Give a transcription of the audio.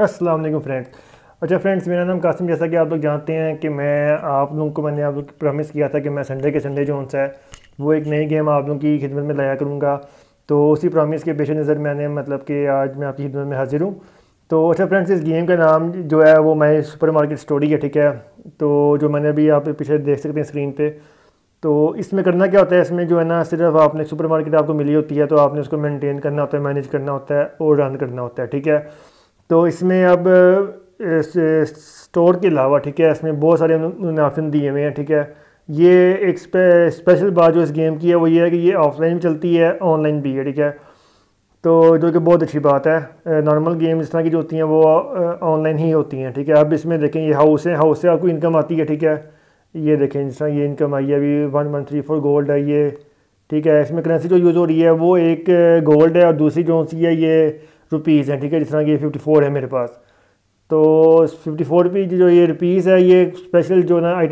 वालेकुम फ्रेंड्स। अच्छा फ्रेंड्स, मेरा नाम कासिम। जैसा कि आप लोग जानते हैं कि मैं आप लोगों को मैंने आप लोग प्रॉमिस किया था कि मैं संडे के संडे जो है, वो एक नई गेम आप लोगों की खिदमत में लाया करूँगा। तो उसी प्रॉमिस के पेश नज़र मैंने मतलब कि आज मैं आपकी खिदमत में हाजिर हूँ। तो अच्छा फ्रेंड्स, इस गेम का नाम जो है, वो मैं सुपर मार्केट स्टोरी है, ठीक है? तो जो मैंने अभी आप पीछे देख सकते हैं स्क्रीन पर तो इसमें करना क्या होता है? इसमें जो है ना, सिर्फ़ आपने सुपर मार्केट आपको मिली होती है तो आपने उसको मेनटेन करना होता है मैनेज करना होता है और रन करना होता है, ठीक है? तो इसमें अब स्टोर के अलावा ठीक है इसमें बहुत सारे ऑप्शन दिए हुए हैं ठीक है। ये एक स्पे, स्पेशल बात जो इस गेम की है वो ये है कि ये ऑफलाइन भी चलती है ऑनलाइन भी है ठीक है। तो जो कि बहुत अच्छी बात है नॉर्मल गेम इस तरह की जो होती हैं वो ऑनलाइन ही होती हैं ठीक है। अब इसमें देखें ये हाउस है हाउस से आपको इनकम आती है ठीक है। ये देखें जिस तरह ये इनकम आई है अभी one one three four gold है ये ठीक है। इसमें करेंसी जो यूज़ हो रही है वो एक गोल्ड है और दूसरी जो सी है ये रुपीज़ हैं, ठीक है? जिस तरह की फिफ्टी फोर है मेरे पास। तो फिफ्टी फोर रुपीज़ जो ये रुपीज़ है, ये स्पेशल जो ना